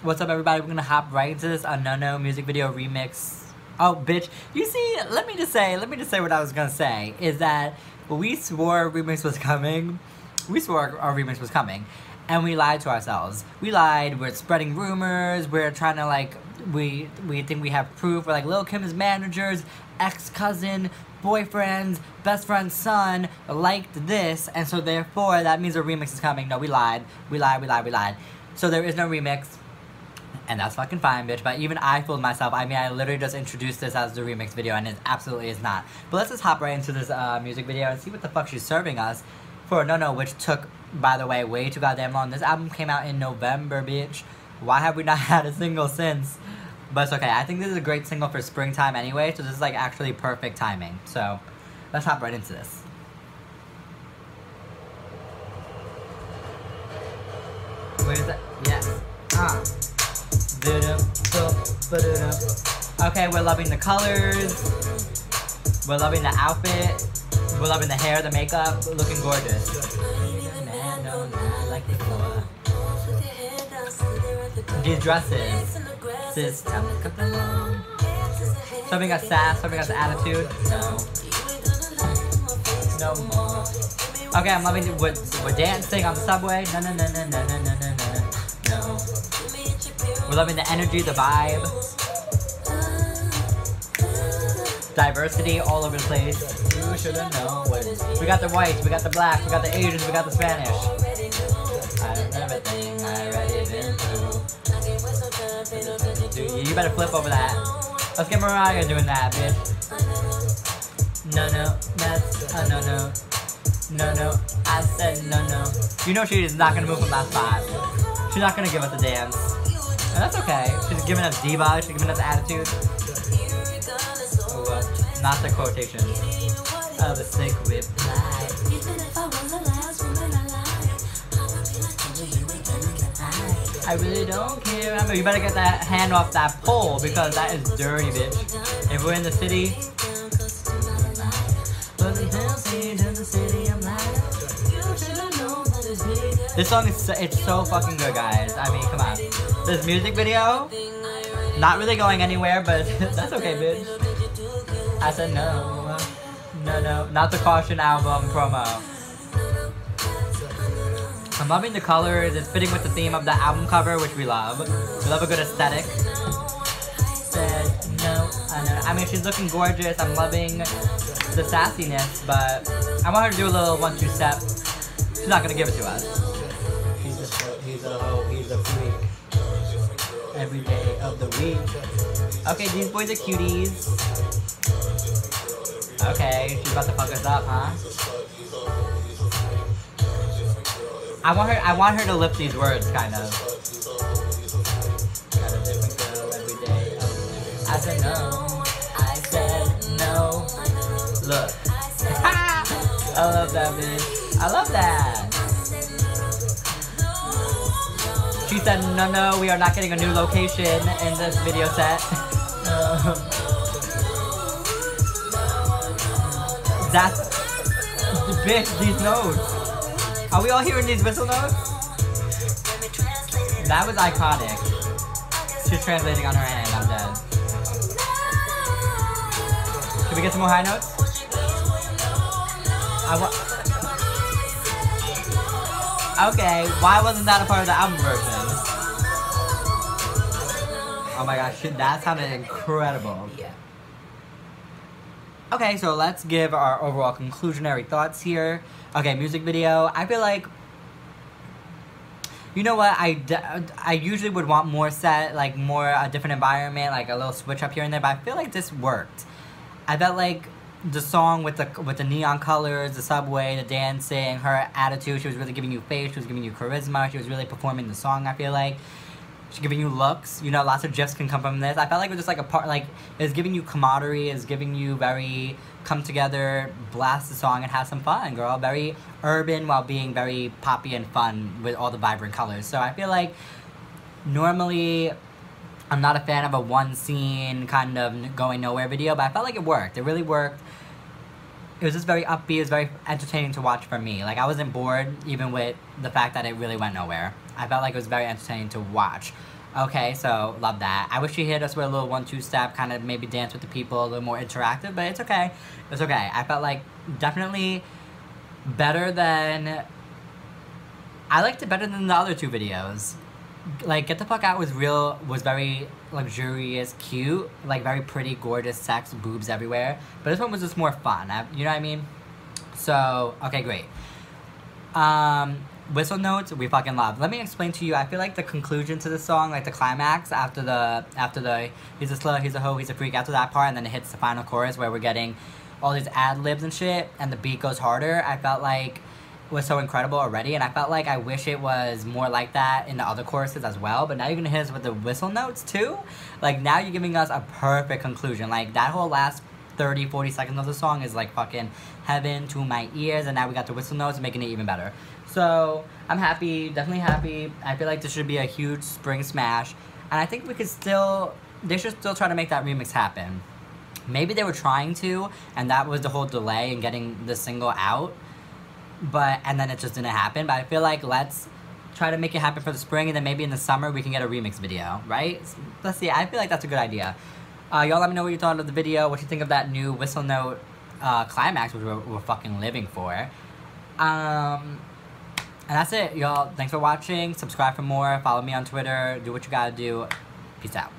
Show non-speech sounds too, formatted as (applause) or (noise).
What's up, everybody? We're gonna hop right into this A No No music video remix. Oh, bitch. You see, let me just say, let me just say what I was gonna say. Is that we swore remix was coming. We swore our remix was coming. And we lied to ourselves. We lied, we're spreading rumors, we're trying to like, we we think we have proof. We're like Lil Kim's managers, ex-cousin, boyfriend's best friend's son liked this, and so therefore that means a remix is coming. No, we lied. We lied, we lied, we lied. So there is no remix. And that's fucking fine, bitch. But even I fooled myself. I mean, I literally just introduced this as the remix video, and it absolutely is not. But let's just hop right into this uh, music video and see what the fuck she's serving us for No No, which took, by the way, way too goddamn long. This album came out in November, bitch. Why have we not (laughs) had a single since? But it's okay. I think this is a great single for springtime anyway, so this is like actually perfect timing. So let's hop right into this. Where's that? Yes. Ah. Okay, we're loving the colors. We're loving the outfit. We're loving the hair, the makeup. Looking gorgeous. These dresses. This Showing us sass, showing us attitude. No. No more. Okay, I'm loving it. We're, we're dancing on the subway. No, no, no, no, no, no, no, no, no. No. We're loving the energy, the vibe. Diversity all over the place. You should've known. We got the whites, we got the blacks, we got the Asians, we got the Spanish. Dude, you better flip over that. Let's get Mariah doing that, bitch. No, no, that's a no, no. No, no, I said no, no. You know she is not gonna move from that spot. She's not gonna give us a dance. And that's okay. She's giving us diva, she's giving us attitude. Ooh, uh, not the quotation. Of the sick whip I really don't care. Remember, you better get that hand off that pole because that is dirty, bitch. If we're in the city, This song is so, it's so fucking good, guys. I mean, come on. This music video, not really going anywhere, but (laughs) that's okay, bitch. I said no. No, no. Not the Caution album promo. I'm loving the colors. It's fitting with the theme of the album cover, which we love. We love a good aesthetic. No. I. I mean, she's looking gorgeous. I'm loving the sassiness, but I want her to do a little one-two step. She's not gonna give it to us. He's a he's a hoe, he's a freak. Every day of the week. Okay, these boys are cuties. Okay, she's about to fuck us up, huh? I want her I want her to lip these words kind of. Got a different girl every day. I said no. I said no. Look. (laughs) I love that bitch. I love that. She said, no, no, we are not getting a new location in this video set. (laughs) That's... Bitch, these notes. Are we all hearing these whistle notes? That was iconic. She's translating on her hand, I'm dead. Can we get some more high notes? I wa- Okay, why wasn't that a part of the album version? Oh my gosh, that sounded incredible. Yeah. Okay, so let's give our overall conclusionary thoughts here. Okay, music video. I feel like you know what I, I usually would want more set like more a different environment like a little switch up here and there but I feel like this worked I felt like the song with the with the neon colors the subway the dancing her attitude she was really giving you face she was giving you charisma she was really performing the song I feel like she's giving you looks you know lots of gifs can come from this I felt like it was just like a part like it's giving you camaraderie it's giving you very come together, blast the song, and have some fun, girl. Very urban while being very poppy and fun with all the vibrant colors. So I feel like normally I'm not a fan of a one scene kind of going nowhere video, but I felt like it worked. It really worked. It was just very upbeat. It was very entertaining to watch for me. Like I wasn't bored even with the fact that it really went nowhere. I felt like it was very entertaining to watch. Okay, so love that. I wish she hit us with a little one-two step, kind of maybe dance with the people, a little more interactive, but it's okay. It's okay. I felt like definitely better than. I liked it better than the other two videos. Like, Get the Fuck Out was real, was very luxurious, cute, like very pretty, gorgeous, sex, boobs everywhere. But this one was just more fun. I, you know what I mean? So, okay, great. Um, whistle notes we fucking love. Let me explain to you. I feel like the conclusion to the song, like the climax after the after the he's a slut, he's a hoe, he's a freak. After that part, and then it hits the final chorus where we're getting all these ad libs and shit, and the beat goes harder. I felt like was so incredible already, and I felt like I wish it was more like that in the other choruses as well. But now you're gonna hit us with the whistle notes too. Like now you're giving us a perfect conclusion. Like that whole last 30, 40 seconds of the song is like fucking heaven to my ears, and now we got the whistle notes making it even better. So I'm happy, definitely happy. I feel like this should be a huge spring smash, and I think we could still, they should still try to make that remix happen. Maybe they were trying to, and that was the whole delay in getting the single out, but and then it just didn't happen. But I feel like let's try to make it happen for the spring, and then maybe in the summer we can get a remix video, right? Let's see. I feel like that's a good idea. Uh, y'all let me know what you thought of the video, what you think of that new whistle note uh, climax, which we're, we're fucking living for. Um, and that's it, y'all. Thanks for watching. Subscribe for more. Follow me on Twitter. Do what you gotta do. Peace out.